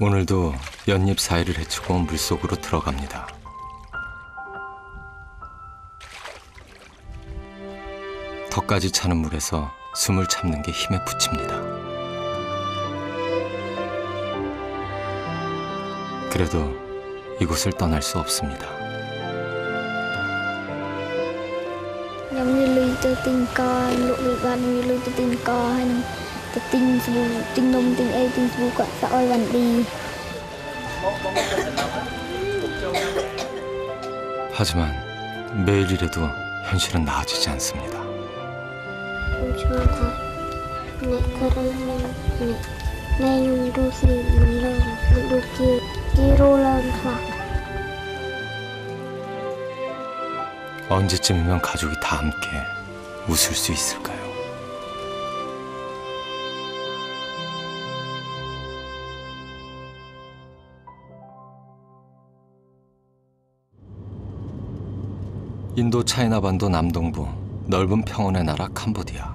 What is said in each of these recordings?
오늘도 연잎 사이를 헤치고 물속으로 들어갑니다. 턱까지 차는 물에서 숨을 참는 게 힘에 붙입니다. 그래도 이곳을 떠날 수 없습니다. Yang milu itu tingkah, luk. កលក់វាបានមានលុយទៅទិញកហើយនឹងទៅទិញស្ប៊ូទិញនំទិញអីទិញស្ប៊ូគាត់សាក់ឲ្យវ៉ាន់ឌី 하지만 매일 이래도 현실은 나아지지 않습니다. ខ្ញុំឈ្មោះថាអ្នកគាត់ឲ្យខ្ញុំអ្នកខ្ញុំរស់ស៊ីមិនលើមិនដូចជាគេរស់ឡើងខ្លះ 언제쯤이면 가족이 다 함께 웃을 수 있을까요? 인도 차이나반도 남동부 넓은 평원의 나라 캄보디아.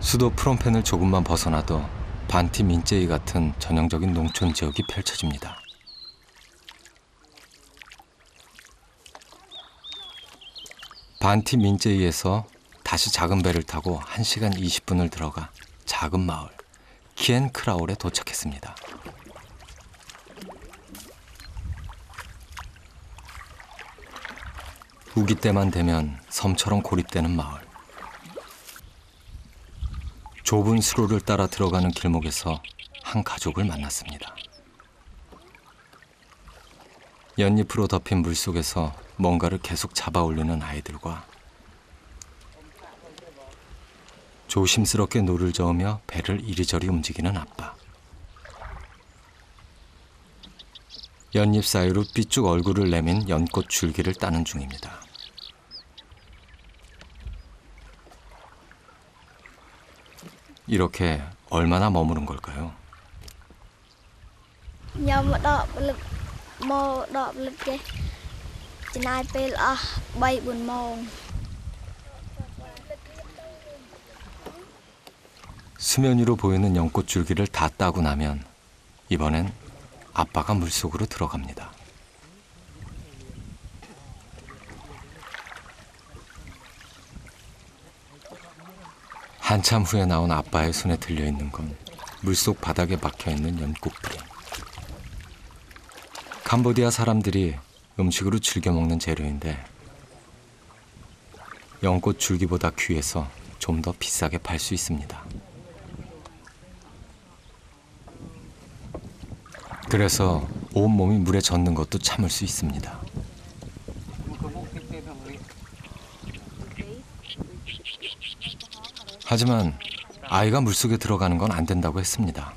수도 프롬펜을 조금만 벗어나도 반티 민제이 같은 전형적인 농촌 지역이 펼쳐집니다. 반티 민제이에서 다시 작은 배를 타고 1시간 20분을 들어가 작은 마을 키엔크라울에 도착했습니다. 우기 때만 되면 섬처럼 고립되는 마을. 좁은 수로를 따라 들어가는 길목에서 한 가족을 만났습니다. 연잎으로 덮인 물 속에서 뭔가를 계속 잡아 올리는 아이들과 조심스럽게 노를 저으며 배를 이리저리 움직이는 아빠. 연잎 사이로 삐쭉 얼굴을 내민 연꽃 줄기를 따는 중입니다. 이렇게 얼마나 머무른 걸까요? 수면 위로 보이는 연꽃 줄기를 다 따고 나면 이번엔 아빠가 물속으로 들어갑니다. 한참 후에 나온 아빠의 손에 들려 있는 건 물속 바닥에 박혀 있는 연꽃뿌리. 캄보디아 사람들이 음식으로 즐겨 먹는 재료인데 연꽃 줄기보다 귀해서 좀 더 비싸게 팔 수 있습니다. 그래서 온몸이 물에 젖는 것도 참을 수 있습니다. 하지만 아이가 물속에 들어가는 건 안 된다고 했습니다.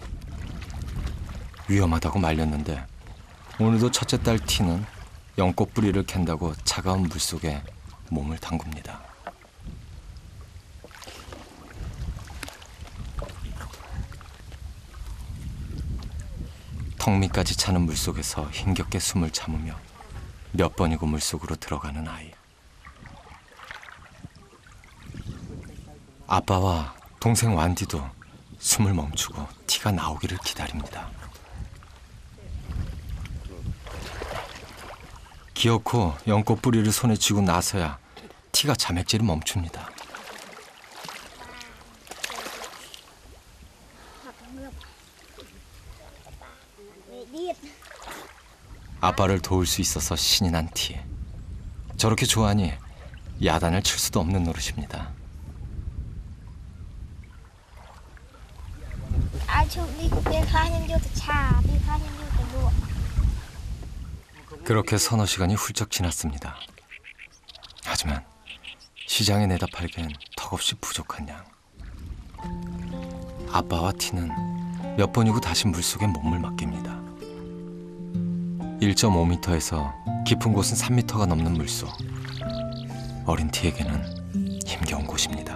위험하다고 말렸는데 오늘도 첫째 딸 티는 연꽃 뿌리를 캔다고 차가운 물속에 몸을 담굽니다. 턱 밑까지 차는 물속에서 힘겹게 숨을 참으며 몇 번이고 물속으로 들어가는 아이. 아빠와 동생 완디도 숨을 멈추고 티가 나오기를 기다립니다. 기어코 연꽃 뿌리를 손에 쥐고 나서야 티가 자맥질을 멈춥니다. 아빠를 도울 수 있어서 신이 난 티. 저렇게 좋아하니 야단을 칠 수도 없는 노릇입니다. 그렇게 서너 시간이 훌쩍 지났습니다. 하지만 시장에 내다 팔기엔 턱없이 부족한 양. 아빠와 티는 몇 번이고 다시 물속에 몸을 맡깁니다. 1.5m에서 깊은 곳은 3m가 넘는 물속. 어린 티에게는 힘겨운 곳입니다.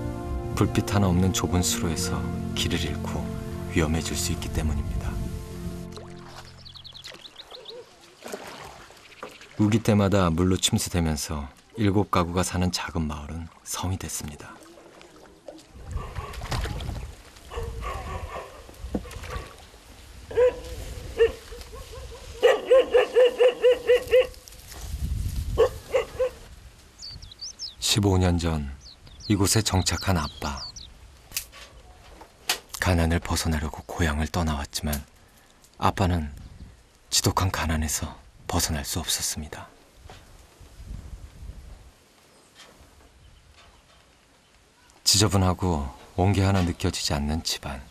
불빛 하나 없는 좁은 수로에서 길을 잃고 위험해질 수 있기 때문입니다. 우기 때마다 물로 침수되면서 일곱 가구가 사는 작은 마을은 성이 됐습니다. 십오 년전 이곳에 정착한 아빠. 가난을 벗어나려고 고향을 떠나왔지만 아빠는 지독한 가난에서 벗어날 수 없었습니다. 지저분하고 온기 하나 느껴지지 않는 집안.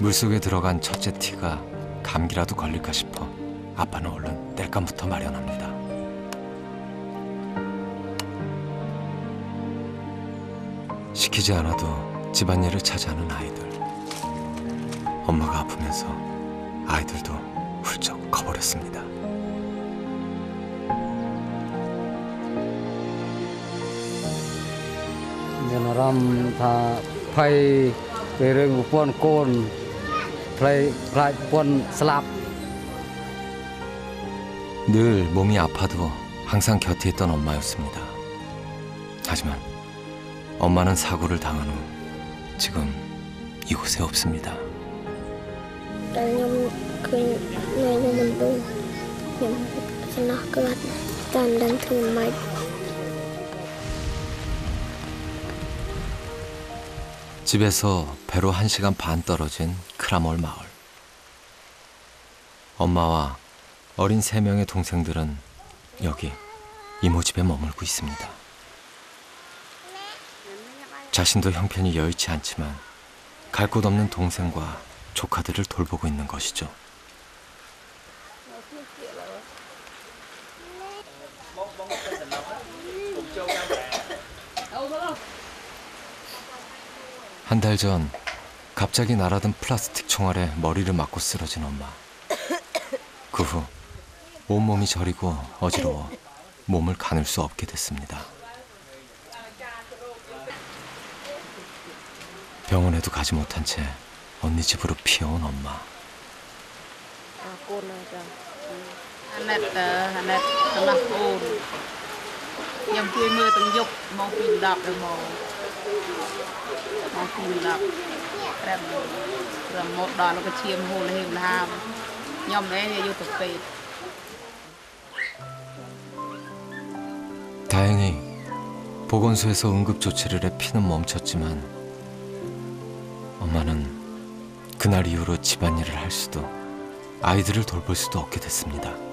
물속에 들어간 첫째 티가 감기라도 걸릴까 싶어 아빠는 얼른 땔감부터 마련합니다. 시키지 않아도 집안일을 차지하는 아이들. 엄마가 아프면서 아이들도 훌쩍 커버렸습니다. 이제 사람 다 파이 외래 못본 꼰 늘 몸이 아파도 항상 곁에 있던 엄마였습니다. 하지만 엄마는 사고를 당한 후 지금 이곳에 없습니다. 집에서 배로 한시간반 떨어진 크라몰 마을. 엄마와 어린 세 명의 동생들은 여기 이모 집에 머물고 있습니다. 자신도 형편이 여의치 않지만 갈 곳 없는 동생과 조카들을 돌보고 있는 것이죠. 한 달 전 갑자기 날아든 플라스틱 총알에 머리를 맞고 쓰러진 엄마. 그 후 온몸이 저리고 어지러워 몸을 가눌 수 없게 됐습니다. 병원에도 가지 못한 채 언니 집으로 피어온 엄마. អរគុណហើយចា អាណិតអឺអាណិតសំណោះអូនខ្ញុំជួយមើលទាំងយប់ម៉ោង2 10ដល់ម៉ោងម៉ោង2 10ត្រឹមត្រឹមមកដល់លោកក៏ឈាមហូរលហេមលហាមខ្ញុំនេះយកទៅពេទ្យ 다행히 보건소에서 응급 조치를 해 피는 멈췄지만 엄마는 그날 이후로 집안일을 할 수도 아이들을 돌볼 수도 없게 됐습니다.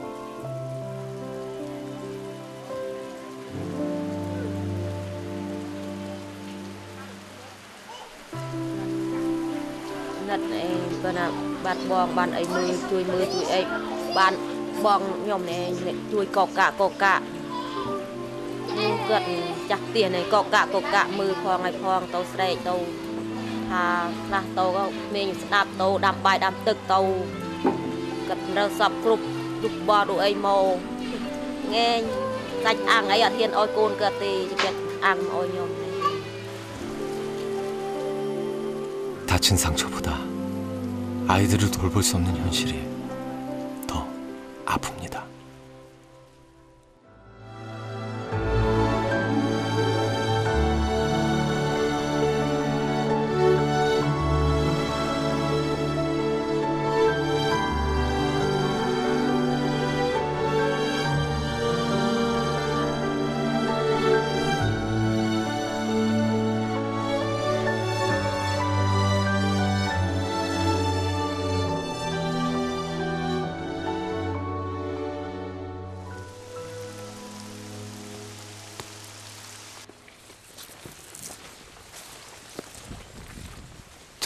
បាត់បងបានអីមើលជួយមើលជួយអីបានបងខ្ញុំនេះអ្នកជួយកកកាកកកាគាត់ចាស់ផ្ទះនេះកកកាកកាមើលផងឲ្យផងទៅស្រែកទៅថាខ្លះទៅក៏ក្មេងស្ដាប់ទៅដាំបាយដាំទឹកទៅគាត់រើសពគ្រប់គ្រប់បោះដូចអីមកងែងសាច់អាំងអីអត់ហ៊ានឲ្យកូនគាត់ទេគាត់អាំងឲ្យខ្ញុំនេះ 다친 상처보다 아이들을 돌볼 수 없는 현실이 더 아픕니다.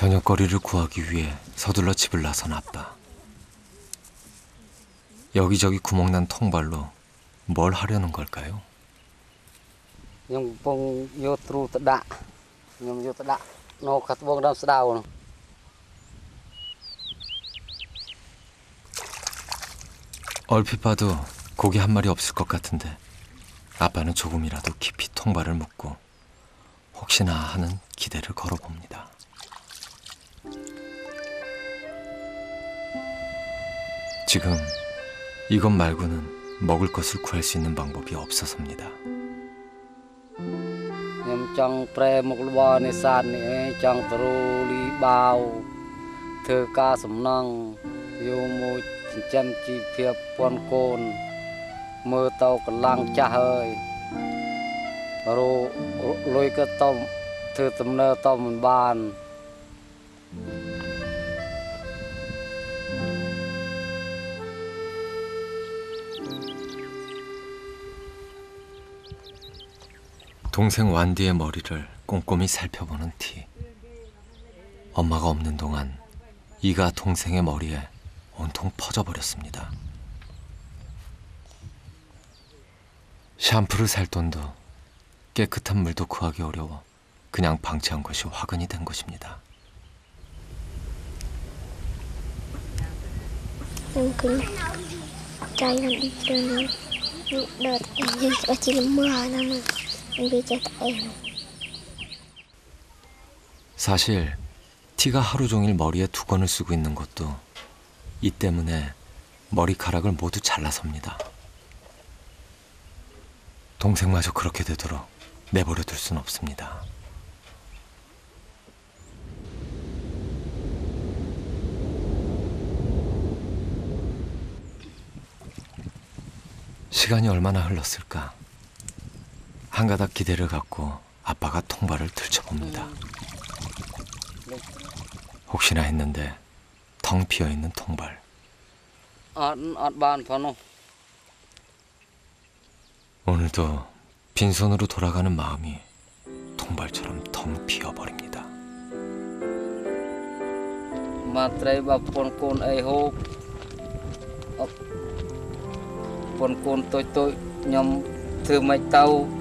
저녁거리를 구하기 위해 서둘러 집을 나선 아빠. 여기저기 구멍난 통발로 뭘 하려는 걸까요? 얼핏 봐도 고기 한 마리 없을 것 같은데 아빠는 조금이라도 깊이 통발을 묶고 혹시나 하는 기대를 걸어봅니다. 지금 이것 말고는 먹을 것을 구할 수 있는 방법이 없어서입니다. 동생 완디의 머리를 꼼꼼히 살펴보는 티. 엄마가 없는 동안 이가 동생의 머리에 온통 퍼져버렸습니다. 샴푸를 살 돈도 깨끗한 물도 구하기 어려워 그냥 방치한 것이 화근이 된 것입니다. 사실 티가 하루 종일 머리에 두건을 쓰고 있는 것도 이 때문에 머리카락을 모두 잘라섭니다. 동생마저 그렇게 되도록 내버려 둘 순 없습니다. 시간이 얼마나 흘렀을까? 한가닥 기대를 갖고 아빠가 통발을 들춰봅니다. 혹시나 했는데 텅 비어 있는 통발. 오늘도 빈손으로 돌아가는 마음이 통발처럼 텅 비어 버립니다. 마트레이 바폰콘 에호 폰콘 또또 냠 드마이 따우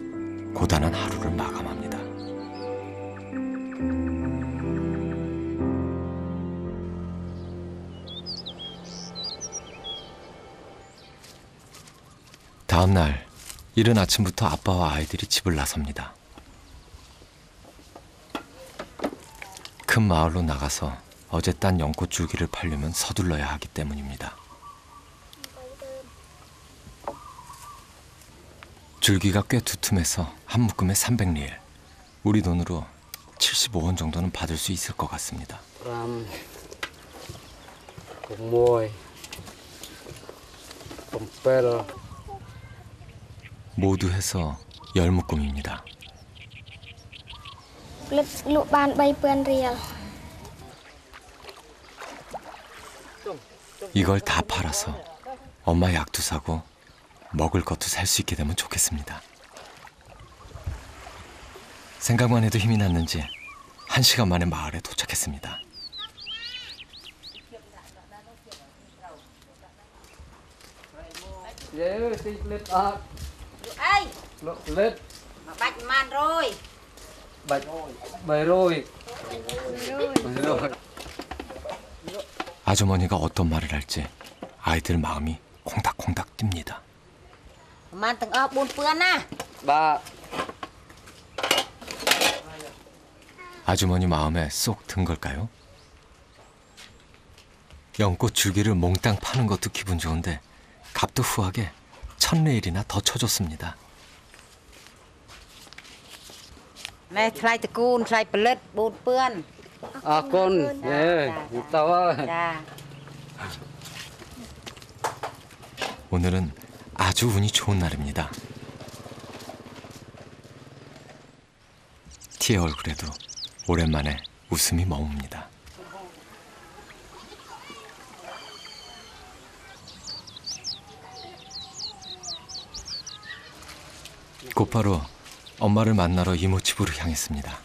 고단한 하루를 마감합니다. 다음 날 이른 아침부터 아빠와 아이들이 집을 나섭니다. 큰 마을로 나가서 어제 딴 연꽃 줄기를 팔려면 서둘러야 하기 때문입니다. 줄기가 꽤 두툼해서 한 묶음에 300리엘. 우리 돈으로 75원 정도는 받을 수 있을 것 같습니다. 그럼 뭐이 덤벨 모두 해서 열 묶음입니다. 이걸 다 팔아서 엄마 약도 사고 먹을 것도 살 수 있게 되면 좋겠습니다. 생각만 해도 힘이 났는지 한 시간 만에 마을에 도착했습니다. 아주머니가 어떤 말을 할지 아이들 마음이 콩닥콩닥 뜁니다. ប្រហែលទាំងអស់4ពឿនណា Ba 아주머니 마음에 쏙 든 걸까요? 연꽃 줄기를 몽땅 파는 것도 기분 좋은데 값도 후하게 천 레일이나 더 쳐줬습니다. ណែថ្លៃតកូនថ្លៃផលិត4ពឿន À con Ê Tao ơi ចា 오늘은 아주 운이 좋은 날입니다. 티의 얼굴에도 오랜만에 웃음이 머뭅니다. 곧바로 엄마를 만나러 이모 집으로 향했습니다.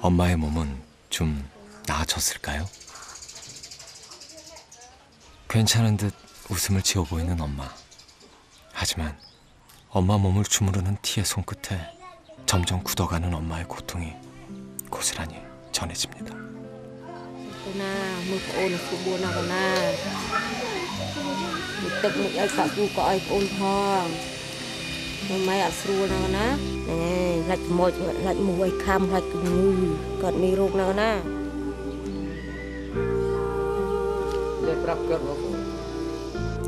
엄마의 몸은 좀 나아졌을까요? 괜찮은 듯 웃음을 지어 보이는 엄마. 하지만 엄마 몸을 주무르는 티의 손끝에 점점 굳어가는 엄마의 고통이 고스란히 전해집니다.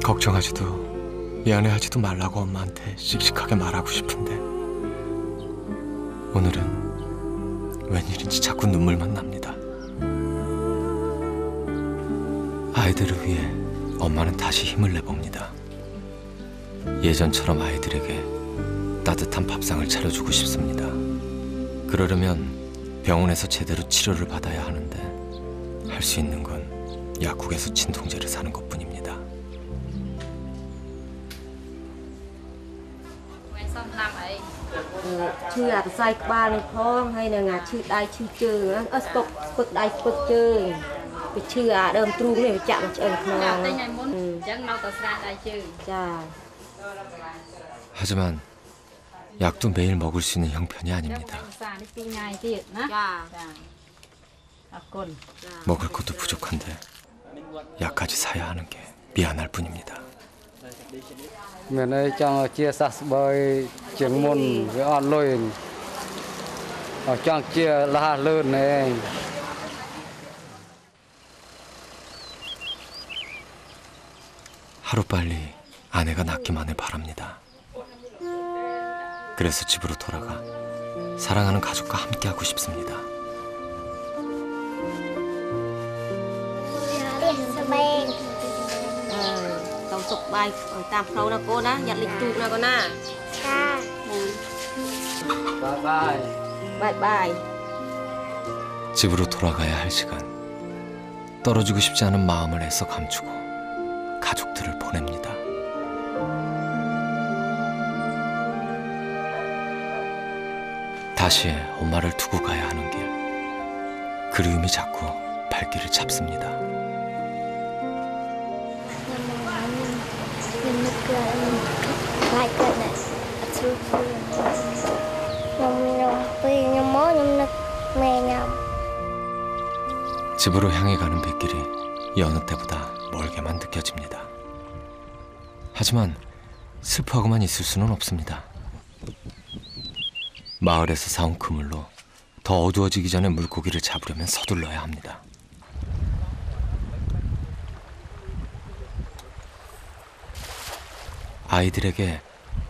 걱정하지도 미안해하지도 말라고 엄마한테 씩씩하게 말하고 싶은데 오늘은 웬일인지 자꾸 눈물만 납니다. 아이들을 위해 엄마는 다시 힘을 내봅니다. 예전처럼 아이들에게 따뜻한 밥상을 차려주고 싶습니다. 그러려면 병원에서 제대로 치료를 받아야 하는데 할 수 있는 건 약국에서 진통제를 사는 것뿐입니다. 하지만 약도 매일 먹을 수 있는 형편이 아닙니다. 먹을 것도 부족한데 약까지 사야 하는 게 미안할 뿐입니다. 하루빨리 아내가 낫기만을 바랍니다. 그래서 집으로 돌아가 사랑하는 가족과 함께하고 싶습니다. បែក អឺទៅសុកបាយឲ្យតាមផ្លូវណាកូនណាយ៉ាត់លិចទូកណាកូនណា ចា bye bye បាយបាយ 집으로 돌아가야 할 시간. 떨어지고 싶지 않은 마음을 애써 감추고 가족들을 보냅니다. 다시 엄마를 두고 가야 하는 길. 그리움이 자꾸 발길을 잡습니다. My goodness. It's really 집으로 향해 가는 뱃길이 여느 때보다 멀게만 느껴집니다. 하지만 슬퍼하고만 있을 수는 없습니다. 마을에서 사온 그물로 더 어두워지기 전에 물고기를 잡으려면 서둘러야 합니다. 아이들에게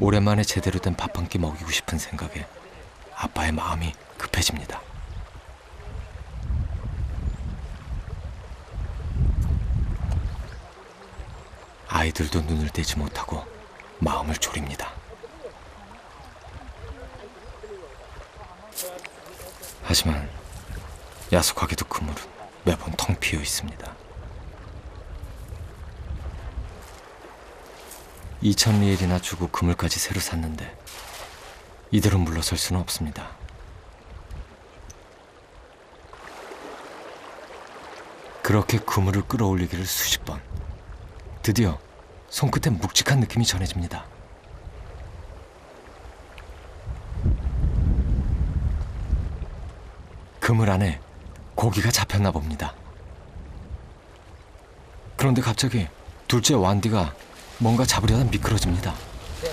오랜만에 제대로 된 밥 한 끼 먹이고 싶은 생각에 아빠의 마음이 급해집니다. 아이들도 눈을 떼지 못하고 마음을 졸입니다. 하지만 야속하게도 그물은 매번 텅 비어 있습니다. 이천 리엘이나 주고 그물까지 새로 샀는데 이대로 물러설 수는 없습니다. 그렇게 그물을 끌어올리기를 수십 번. 드디어 손끝에 묵직한 느낌이 전해집니다. 그물 안에 고기가 잡혔나 봅니다. 그런데 갑자기 둘째 완디가 뭔가 잡으려다 미끄러집니다. Đi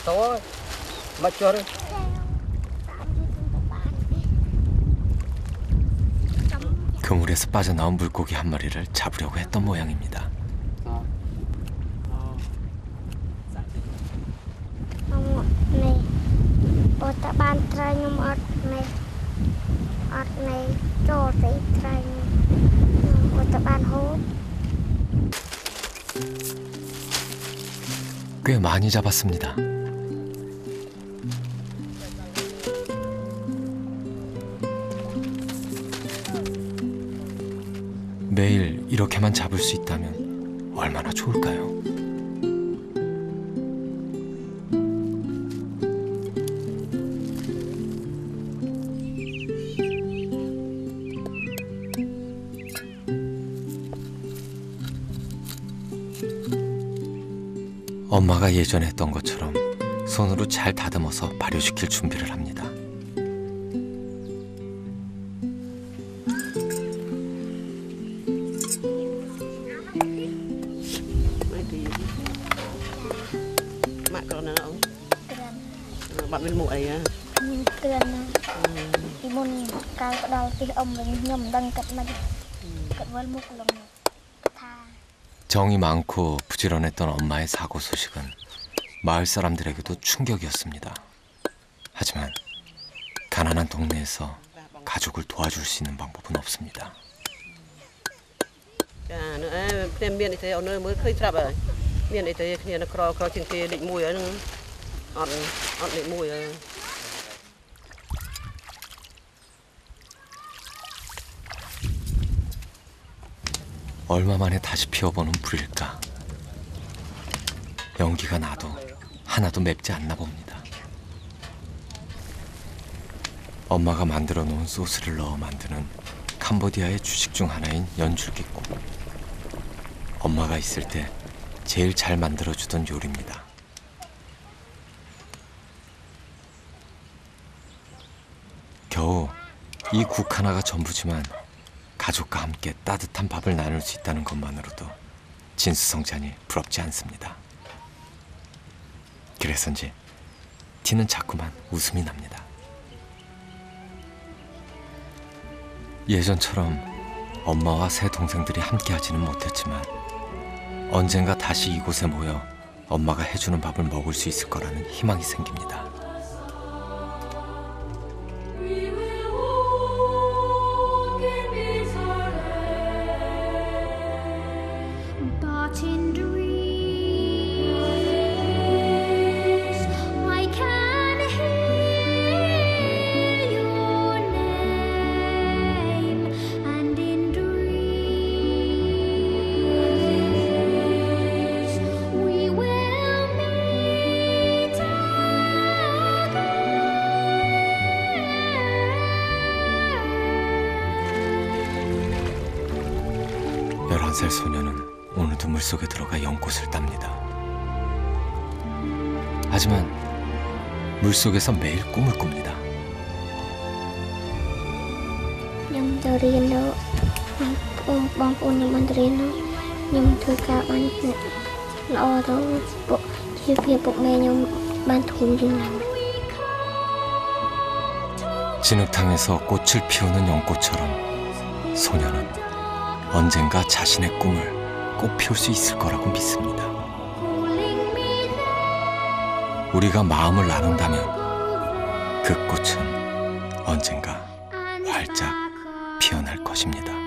그물에서 빠져나온 물고기 한 마리를 잡으려고 했던 모양입니다. 많이 잡았습니다. 매일 이렇게만 잡을 수 있다면 얼마나 좋을까요? 엄마가 예전에 했던 것처럼 손으로 잘 다듬어서 발효시킬 준비를 합니다. 정이 많고 부지런했던 엄마의 사고 소식은 마을 사람들에게도 충격이었습니다. 하지만 가난한 동네에서 가족을 도와줄 수 있는 방법은 없습니다. 얼마 만에 다시 피워보는 불일까? 연기가 나도 하나도 맵지 않나 봅니다. 엄마가 만들어 놓은 소스를 넣어 만드는 캄보디아의 주식 중 하나인 연줄기국. 엄마가 있을 때 제일 잘 만들어주던 요리입니다. 겨우 이 국 하나가 전부지만 가족과 함께 따뜻한 밥을 나눌 수 있다는 것만으로도 진수성찬이 부럽지 않습니다. 그래서인지 티는 자꾸만 웃음이 납니다. 예전처럼 엄마와 새 동생들이 함께 하지는 못했지만 언젠가 다시 이곳에 모여 엄마가 해주는 밥을 먹을 수 있을 거라는 희망이 생깁니다. 11살 소녀는 오늘도 물속에 들어가 연꽃을 땁니다. 하지만 물속에서 매일 꿈을 꿉니다. 진흙탕에서 꽃을 피우는 연꽃처럼 소녀는 언젠가 자신의 꿈을 꽃 피울 수 있을 거라고 믿습니다. 우리가 마음을 나눈다면 그 꽃은 언젠가 활짝 피어날 것입니다.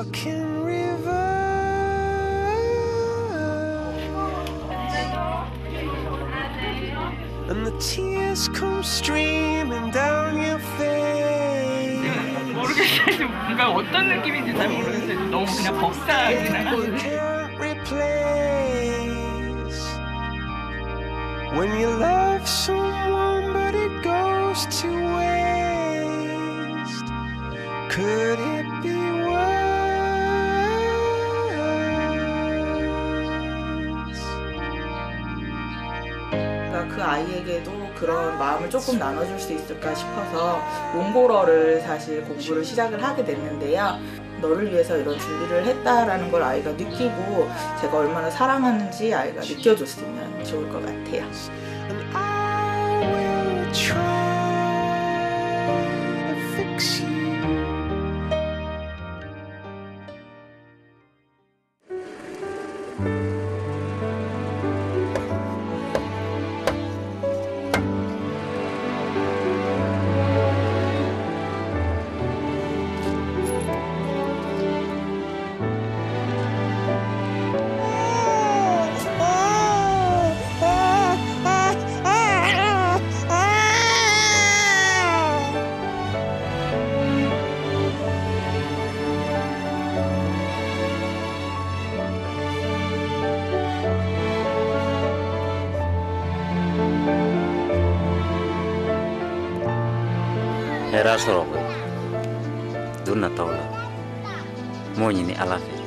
Stuck in rivers. And the tears come streaming down your face. 모르겠어요. 뭔가 어떤 느낌인지 잘 모르겠어요. 너무 그냥 벅사 그냥. You can't replace. When you love someone, but it goes to waste. Could 아이 아이에게도 그런 마음을 조금 나눠줄 수 있을까 싶어서 몽골어를 사실 공부를 시작을 하게 됐는데요. 너를 위해서 이런 준비를 했다라는 걸 아이가 느끼고 제가 얼마나 사랑하는지 아이가 느껴줬으면 좋을 것 같아요. daa sɔrɔ koyi do nataw la